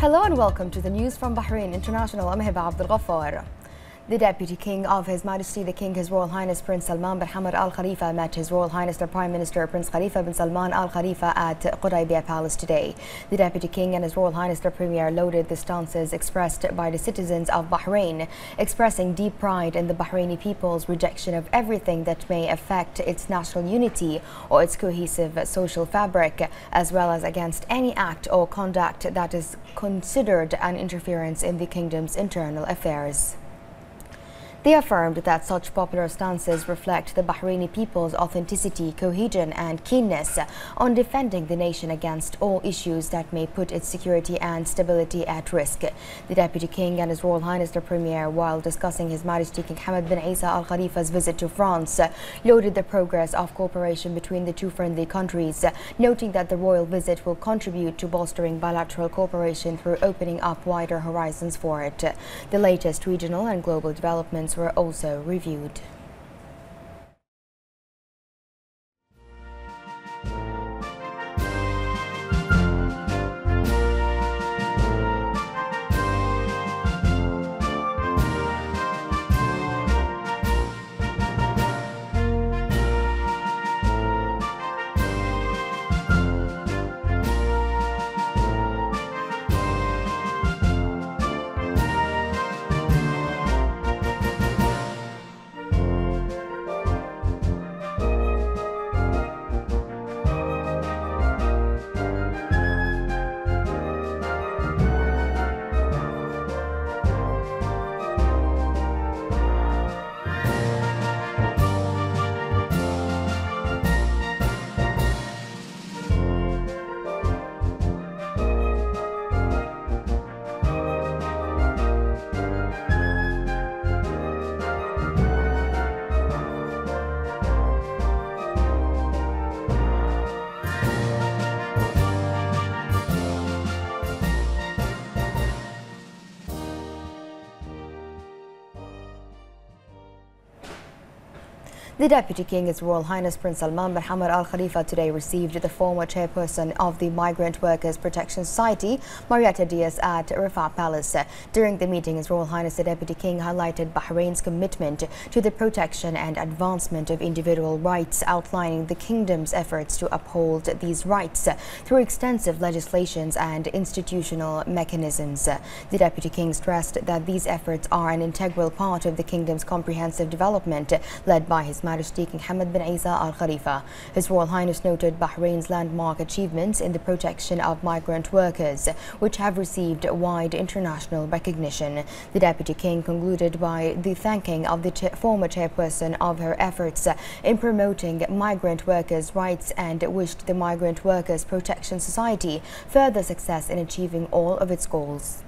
Hello and welcome to the news from Bahrain International. I'm Hiba Abdul Ghaffar. The Deputy King of His Majesty the King, His Royal Highness Prince Salman bin Hamad Al Khalifa met His Royal Highness the Prime Minister Prince Khalifa bin Salman Al Khalifa at Qudaibiya Palace today. The Deputy King and His Royal Highness the Premier loaded the stances expressed by the citizens of Bahrain, expressing deep pride in the Bahraini people's rejection of everything that may affect its national unity or its cohesive social fabric, as well as against any act or conduct that is considered an interference in the kingdom's internal affairs. They affirmed that such popular stances reflect the Bahraini people's authenticity, cohesion and keenness on defending the nation against all issues that may put its security and stability at risk. The Deputy King and His Royal Highness the Premier, while discussing His Majesty King Hamad bin Isa Al Khalifa's visit to France, lauded the progress of cooperation between the two friendly countries, noting that the royal visit will contribute to bolstering bilateral cooperation through opening up wider horizons for it. The latest regional and global developments were also reviewed. The Deputy King, His Royal Highness Prince Salman bin Hamad Al Khalifa, today received the former chairperson of the Migrant Workers Protection Society, Marietta Dias, at Rifat Palace. During the meeting, His Royal Highness the Deputy King highlighted Bahrain's commitment to the protection and advancement of individual rights, outlining the kingdom's efforts to uphold these rights through extensive legislations and institutional mechanisms. The Deputy King stressed that these efforts are an integral part of the kingdom's comprehensive development, led by His Majesty King Hamad bin Isa Al Khalifa. His Royal Highness noted Bahrain's landmark achievements in the protection of migrant workers, which have received wide international recognition. The Deputy King concluded by the thanking of the cha former chairperson of her efforts in promoting migrant workers' rights and wished the Migrant Workers Protection Society further success in achieving all of its goals.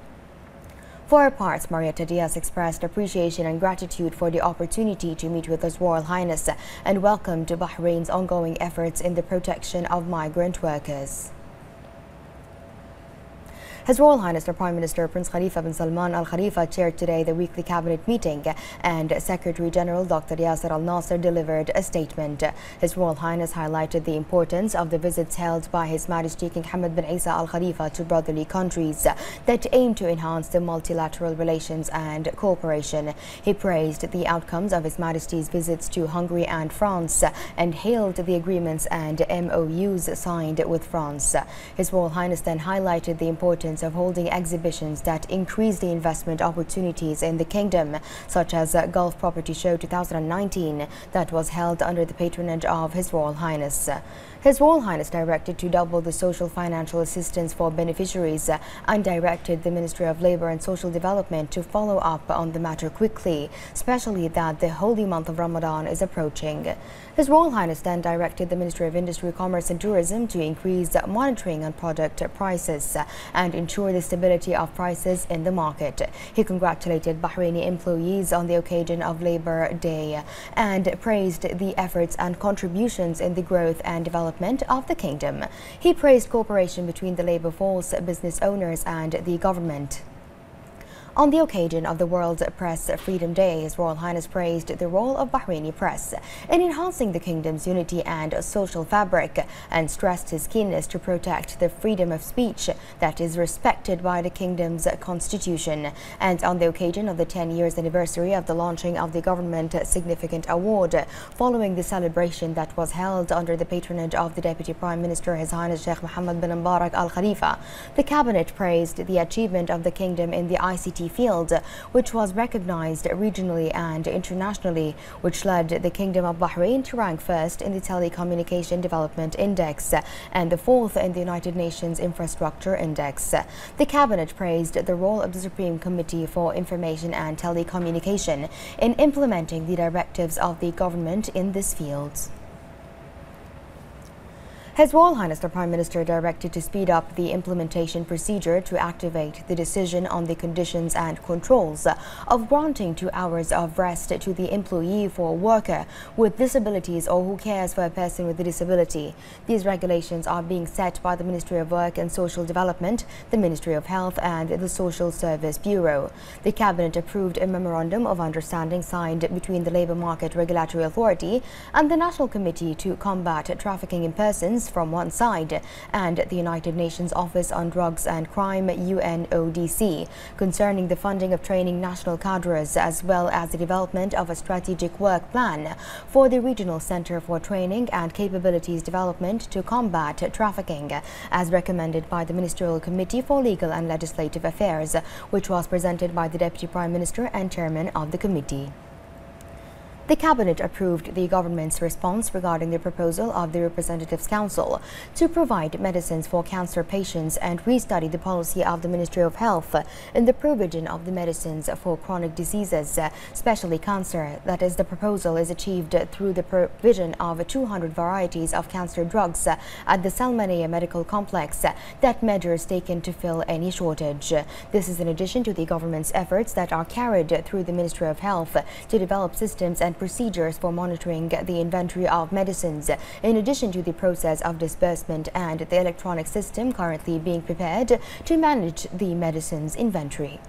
For her part, Marietta Dias expressed appreciation and gratitude for the opportunity to meet with His Royal Highness and welcomed Bahrain's ongoing efforts in the protection of migrant workers. His Royal Highness the Prime Minister Prince Khalifa bin Salman Al Khalifa chaired today the weekly cabinet meeting and Secretary General Dr. Yasser Al Nasser delivered a statement. His Royal Highness highlighted the importance of the visits held by His Majesty King Hamad bin Isa Al Khalifa to brotherly countries that aim to enhance the multilateral relations and cooperation. He praised the outcomes of His Majesty's visits to Hungary and France and hailed the agreements and MOUs signed with France. His Royal Highness then highlighted the importance importance of holding exhibitions that increase the investment opportunities in the kingdom, such as Gulf Property Show 2019 that was held under the patronage of His Royal Highness. His Royal Highness directed to double the social financial assistance for beneficiaries uh, and directed the Ministry of Labour and Social Development to follow up on the matter quickly, especially that the holy month of Ramadan is approaching. His Royal Highness then directed the Ministry of Industry, Commerce and Tourism to increase monitoring on product prices uh, and ensure the stability of prices in the market. He congratulated Bahraini employees on the occasion of Labour Day and praised the efforts and contributions in the growth and development development of the kingdom. He praised cooperation between the labour force, business owners and the government. On the occasion of the World Press Freedom Day, His Royal Highness praised the role of Bahraini press in enhancing the kingdom's unity and social fabric and stressed his keenness to protect the freedom of speech that is respected by the kingdom's constitution. And on the occasion of the 10 years anniversary of the launching of the Government Significant Award, following the celebration that was held under the patronage of the Deputy Prime Minister, His Highness Sheikh Mohammed bin Mubarak Al Khalifa, the cabinet praised the achievement of the kingdom in the ICT field, which was recognized regionally and internationally, which led the Kingdom of Bahrain to rank first in the Telecommunication Development Index and the fourth in the United Nations Infrastructure Index. The cabinet praised the role of the Supreme Committee for Information and Telecommunication in implementing the directives of the government in this field. His Royal Highness the Prime Minister directed to speed up the implementation procedure to activate the decision on the conditions and controls of granting two hours of rest to the employee for a worker with disabilities or who cares for a person with a disability. These regulations are being set by the Ministry of Work and Social Development, the Ministry of Health and the Social Service Bureau. The Cabinet approved a memorandum of understanding signed between the Labour Market Regulatory Authority and the National Committee to Combat Trafficking in Persons from one side and the United Nations Office on Drugs and Crime UNODC concerning the funding of training national cadres as well as the development of a strategic work plan for the Regional Center for Training and Capabilities Development to combat trafficking as recommended by the Ministerial Committee for Legal and Legislative Affairs which was presented by the Deputy Prime Minister and Chairman of the committee. The Cabinet approved the government's response regarding the proposal of the Representatives Council to provide medicines for cancer patients and restudy the policy of the Ministry of Health in the provision of the medicines for chronic diseases, especially cancer. That is, the proposal is achieved through the provision of 200 varieties of cancer drugs at the Salmaniyah Medical Complex that measures taken to fill any shortage. This is in addition to the government's efforts that are carried through the Ministry of Health to develop systems and procedures for monitoring the inventory of medicines, in addition to the process of disbursement and the electronic system currently being prepared to manage the medicines inventory.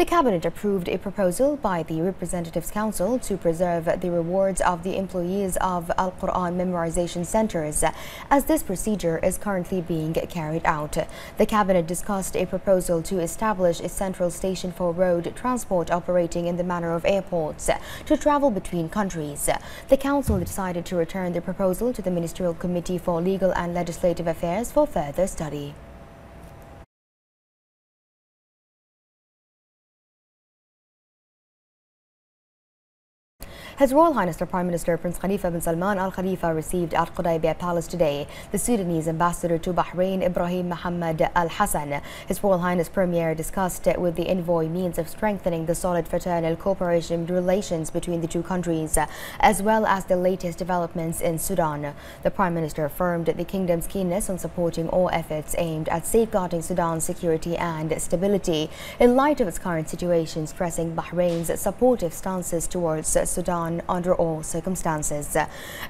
The Cabinet approved a proposal by the Representatives Council to preserve the rewards of the employees of Al Quran memorization centers, as this procedure is currently being carried out. The Cabinet discussed a proposal to establish a central station for road transport operating in the manner of airports to travel between countries. The Council decided to return the proposal to the Ministerial Committee for Legal and Legislative Affairs for further study. His Royal Highness the Prime Minister Prince Khalifa bin Salman Al Khalifa received at Qudaybiyah Palace today the Sudanese ambassador to Bahrain Ibrahim Mohammed Al Hassan. His Royal Highness Premier discussed with the envoy means of strengthening the solid fraternal cooperation relations between the two countries, as well as the latest developments in Sudan. The Prime Minister affirmed the kingdom's keenness on supporting all efforts aimed at safeguarding Sudan's security and stability in light of its current situation, stressing Bahrain's supportive stances towards Sudan under all circumstances.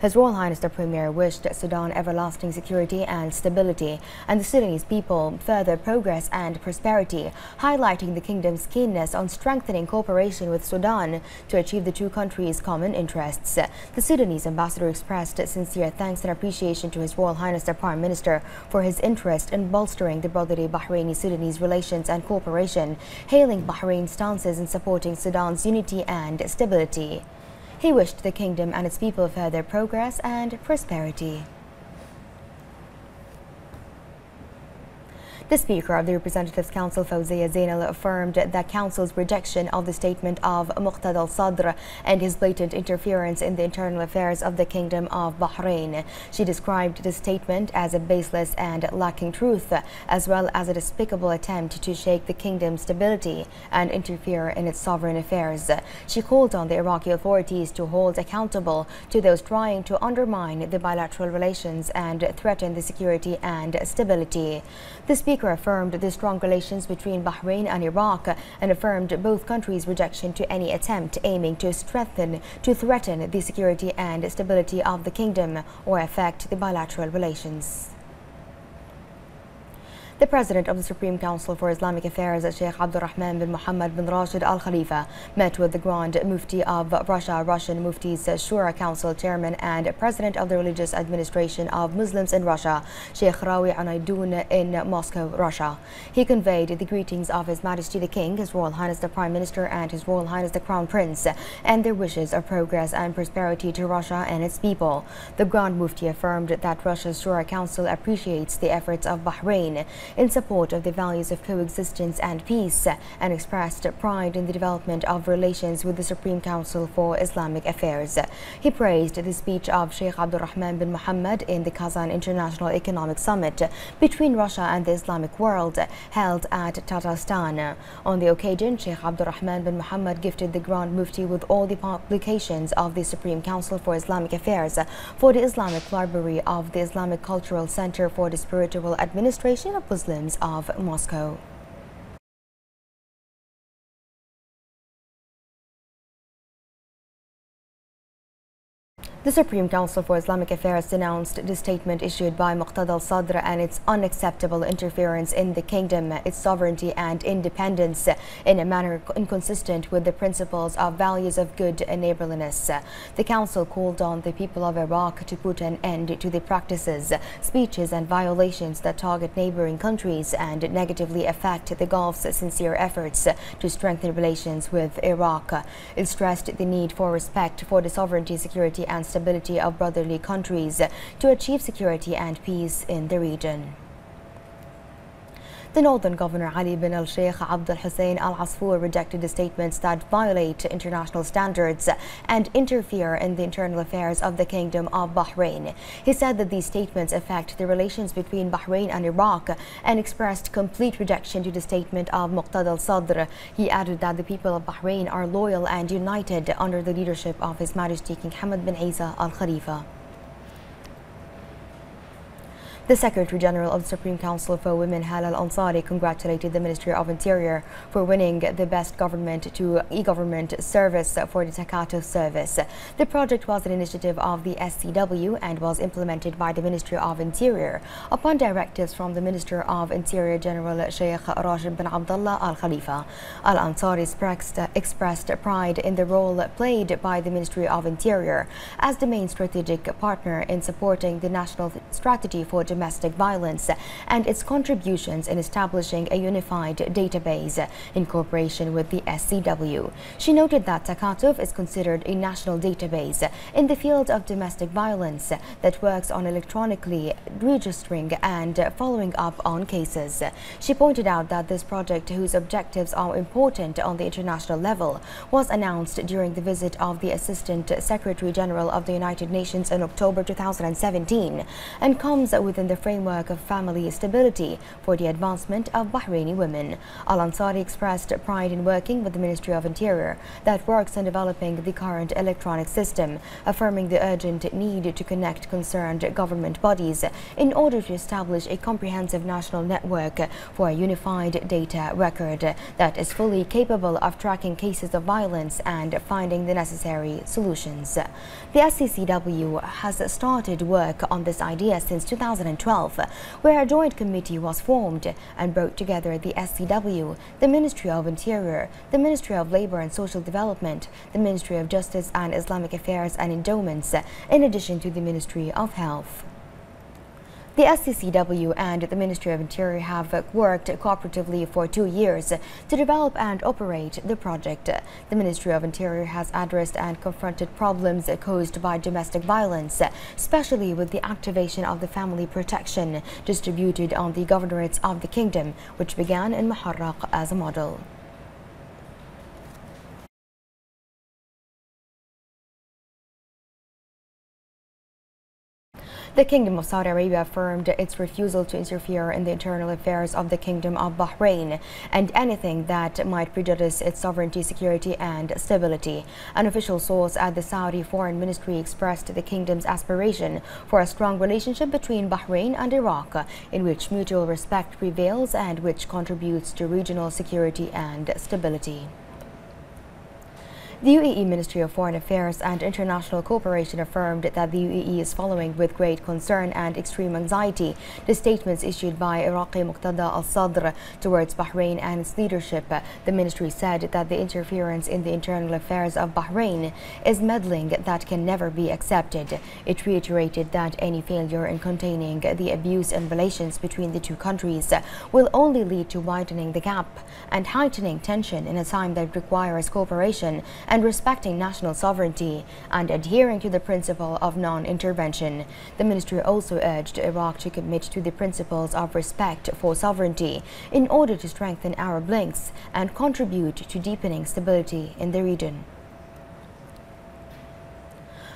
His Royal Highness the Premier wished Sudan everlasting security and stability and the Sudanese people further progress and prosperity, highlighting the kingdom's keenness on strengthening cooperation with Sudan to achieve the two countries' common interests. The Sudanese ambassador expressed sincere thanks and appreciation to His Royal Highness the Prime Minister for his interest in bolstering the brotherly Bahraini-Sudanese relations and cooperation, hailing Bahrain's stances in supporting Sudan's unity and stability. He wished the kingdom and its people further progress and prosperity. The Speaker of the Representatives Council, Fawzia Zainal, affirmed that Council's rejection of the statement of Muqtada al-Sadr and his blatant interference in the internal affairs of the Kingdom of Bahrain. She described the statement as a baseless and lacking truth, as well as a despicable attempt to shake the kingdom's stability and interfere in its sovereign affairs. She called on the Iraqi authorities to hold accountable to those trying to undermine the bilateral relations and threaten the security and stability. The Speaker Speaker affirmed the strong relations between Bahrain and Iraq and affirmed both countries' rejection to any attempt aiming to strengthen, to threaten the security and stability of the kingdom or affect the bilateral relations. The President of the Supreme Council for Islamic Affairs, Sheikh Abdurrahman bin Mohammed bin Rashid Al Khalifa, met with the Grand Mufti of Russia, Russian Muftis Shura Council Chairman and President of the Religious Administration of Muslims in Russia, Sheikh Ravil Gainutdin in Moscow, Russia. He conveyed the greetings of His Majesty the King, His Royal Highness the Prime Minister, and His Royal Highness the Crown Prince, and their wishes of progress and prosperity to Russia and its people. The Grand Mufti affirmed that Russia's Shura Council appreciates the efforts of Bahrain in support of the values of coexistence and peace and expressed pride in the development of relations with the Supreme Council for Islamic Affairs. He praised the speech of Sheikh Abdurrahman bin Mohammed in the Kazan International Economic Summit between Russia and the Islamic world held at Tatarstan. On the occasion, Sheikh Abdurrahman bin Mohammed gifted the Grand Mufti with all the publications of the Supreme Council for Islamic Affairs for the Islamic Library of the Islamic Cultural Center for the Spiritual Administration of Muslims of Moscow. The Supreme Council for Islamic Affairs denounced the statement issued by Muqtada al-Sadr and its unacceptable interference in the kingdom, its sovereignty and independence in a manner inconsistent with the principles of values of good neighborliness. The council called on the people of Iraq to put an end to the practices, speeches and violations that target neighboring countries and negatively affect the Gulf's sincere efforts to strengthen relations with Iraq. It stressed the need for respect for the sovereignty, security and stability of brotherly countries to achieve security and peace in the region. The Northern Governor Ali bin al Sheikh Abdul Hussein Al Asfour rejected the statements that violate international standards and interfere in the internal affairs of the Kingdom of Bahrain. He said that these statements affect the relations between Bahrain and Iraq and expressed complete rejection to the statement of Muqtada al Sadr. He added that the people of Bahrain are loyal and united under the leadership of His Majesty King Hamad bin Isa Al Khalifa. The Secretary General of the Supreme Council for Women, Hala Al-Ansari, congratulated the Ministry of Interior for winning the Best Government to E-Government Service for the Takatuf service. The project was an initiative of the SCW and was implemented by the Ministry of Interior upon directives from the Minister of Interior General Sheikh Rashid bin Abdullah Al Khalifa. Al Ansari expressed, expressed pride in the role played by the Ministry of Interior as the main strategic partner in supporting the national strategy for domestic violence and its contributions in establishing a unified database in cooperation with the SCW. She noted that Takatuf is considered a national database in the field of domestic violence that works on electronically registering and following up on cases. She pointed out that this project, whose objectives are important on the international level, was announced during the visit of the Assistant Secretary General of the United Nations in October 2017 and comes within the framework of family stability for the advancement of Bahraini women. Al Ansari expressed pride in working with the Ministry of Interior that works on developing the current electronic system, affirming the urgent need to connect concerned government bodies in order to establish a comprehensive national network for a unified data record that is fully capable of tracking cases of violence and finding the necessary solutions. The SCCW has started work on this idea since 2012 2012, where a joint committee was formed and brought together the SCW, the Ministry of Interior, the Ministry of Labor and Social Development, the Ministry of Justice and Islamic Affairs and Endowments, in addition to the Ministry of Health. The SCCW and the Ministry of Interior have worked cooperatively for two years to develop and operate the project. The Ministry of Interior has addressed and confronted problems caused by domestic violence, especially with the activation of the family protection distributed on the governorates of the kingdom, which began in Muharraq as a model. The Kingdom of Saudi Arabia affirmed its refusal to interfere in the internal affairs of the Kingdom of Bahrain and anything that might prejudice its sovereignty, security and stability. An official source at the Saudi Foreign Ministry expressed the kingdom's aspiration for a strong relationship between Bahrain and Iraq in which mutual respect prevails and which contributes to regional security and stability. The UAE Ministry of Foreign Affairs and International Cooperation affirmed that the UAE is following with great concern and extreme anxiety the statements issued by Iraqi Muqtada al-Sadr towards Bahrain and its leadership. The ministry said that the interference in the internal affairs of Bahrain is meddling that can never be accepted. It reiterated that any failure in containing the abuse in relations between the two countries will only lead to widening the gap and heightening tension in a time that requires cooperation and respecting national sovereignty and adhering to the principle of non-intervention. The ministry also urged Iraq to commit to the principles of respect for sovereignty in order to strengthen Arab links and contribute to deepening stability in the region.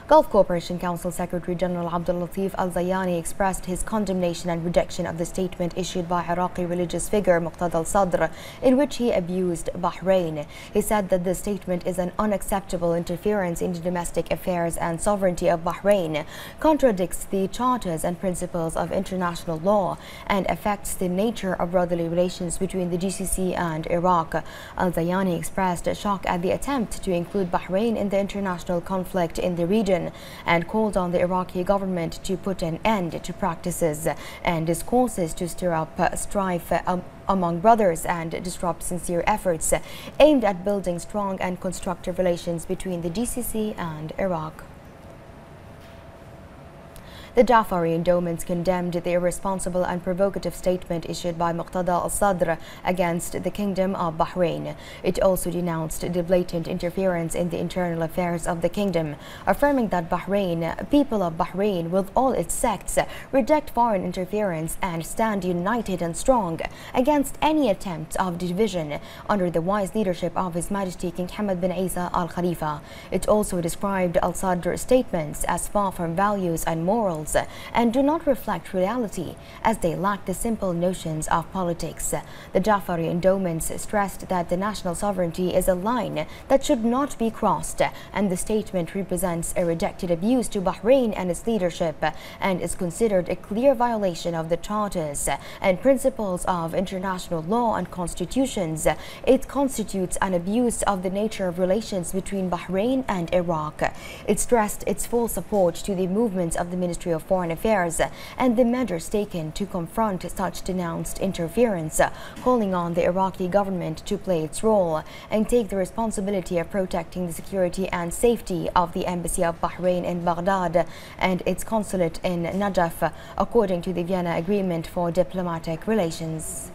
Gulf Cooperation Council Secretary General Abdul Latif Al Zayani expressed his condemnation and rejection of the statement issued by Iraqi religious figure Muqtada al Sadr, in which he abused Bahrain. He said that the statement is an unacceptable interference in the domestic affairs and sovereignty of Bahrain, contradicts the charters and principles of international law, and affects the nature of brotherly relations between the GCC and Iraq. Al Zayani expressed shock at the attempt to include Bahrain in the international conflict in the region region and called on the Iraqi government to put an end to practices and discourses to stir up strife um, among brothers and disrupt sincere efforts aimed at building strong and constructive relations between the GCC and Iraq. The Jafari endowments condemned the irresponsible and provocative statement issued by Muqtada al-Sadr against the Kingdom of Bahrain. It also denounced the blatant interference in the internal affairs of the kingdom, affirming that Bahrain, people of Bahrain with all its sects, reject foreign interference and stand united and strong against any attempt of division under the wise leadership of His Majesty King Hamad bin Isa Al Khalifa. It also described al-Sadr's statements as far from values and morals and do not reflect reality as they lack the simple notions of politics. The Jafari endowments stressed that the national sovereignty is a line that should not be crossed and the statement represents a rejected abuse to Bahrain and its leadership and is considered a clear violation of the charters and principles of international law and constitutions. It constitutes an abuse of the nature of relations between Bahrain and Iraq. It stressed its full support to the movements of the Of Foreign Affairs and the measures taken to confront such denounced interference, calling on the Iraqi government to play its role and take the responsibility of protecting the security and safety of the Embassy of Bahrain in Baghdad and its consulate in Najaf, according to the Vienna Agreement for Diplomatic Relations.